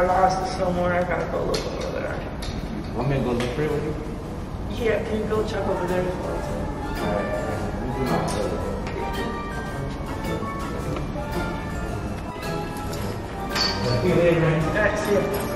I lost it somewhere. I gotta go look over there. Want me to go look for it with you? Yeah, can you go check over there for us? Alright, let me do my other. You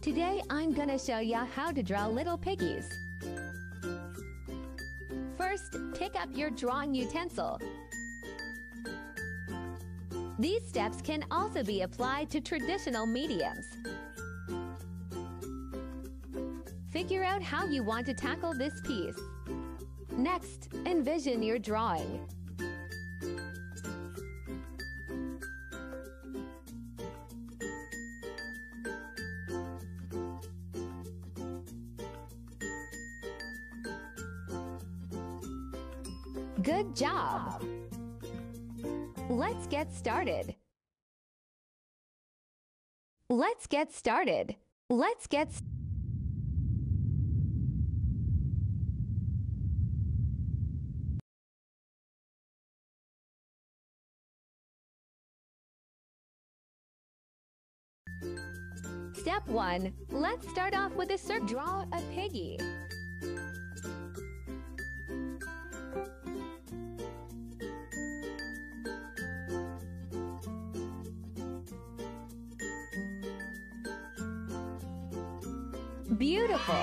Today I'm gonna show ya how to draw little piggies. First, pick up your drawing utensil. These steps can also be applied to traditional mediums. Figure out how you want to tackle this piece. Next, envision your drawing. Let's get started. Let's get s- Step 1. Let's start off with a circle. Draw a piggy. Beautiful.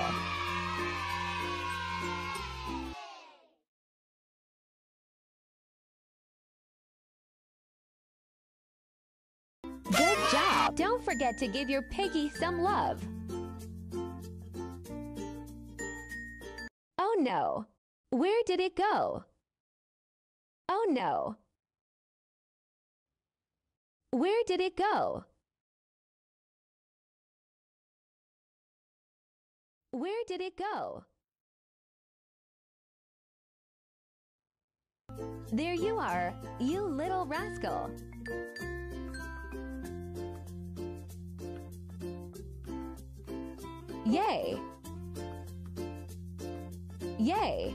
Good job. Don't forget to give your piggy some love. Oh no. Where did it go? Oh no. Where did it go? Where did it go? There you are, you little rascal. Yay! Yay!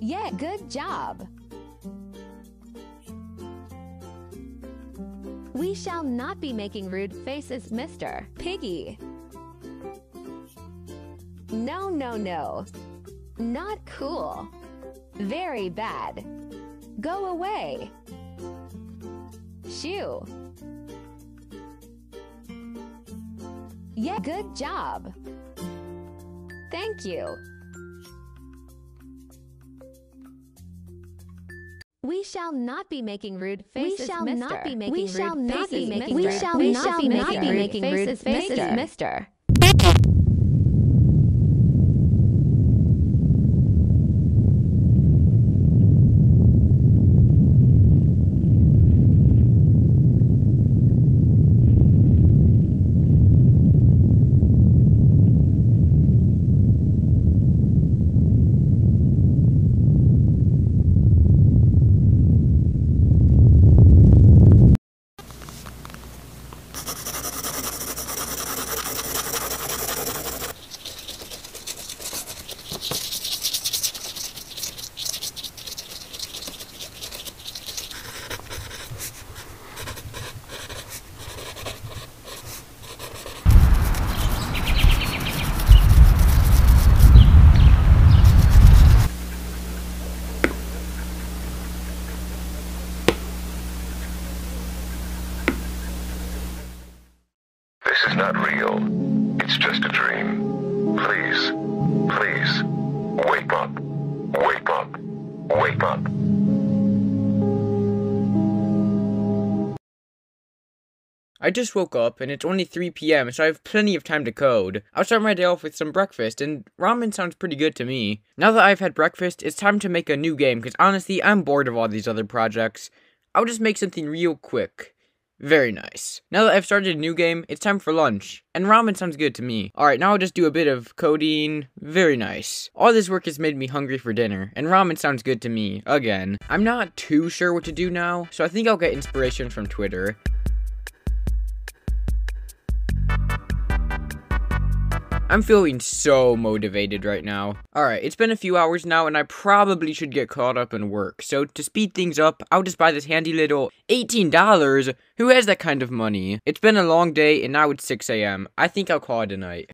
Yeah, good job. We shall not be making rude faces, Mr. Piggy. No, no, no. Not cool. Very bad. Go away. Shoo. Yeah, good job. Thank you. We shall not be making rude faces, We shall not be making we rude shall not faces, be making We shall we not shall be making rude faces. Mr. just woke up and it's only 3 p.m., so I have plenty of time to code. I'll start my day off with some breakfast, and ramen sounds pretty good to me. Now that I've had breakfast, it's time to make a new game, because honestly, I'm bored of all these other projects. I'll just make something real quick. Very nice. Now that I've started a new game, it's time for lunch. And ramen sounds good to me. Alright, now I'll just do a bit of coding. Very nice. All this work has made me hungry for dinner, and ramen sounds good to me, again. I'm not too sure what to do now, so I think I'll get inspiration from Twitter. I'm feeling so motivated right now. Alright, it's been a few hours now and I probably should get caught up in work. So to speed things up, I'll just buy this handy little $18. Who has that kind of money? It's been a long day and now it's 6 a.m. I think I'll call it a night.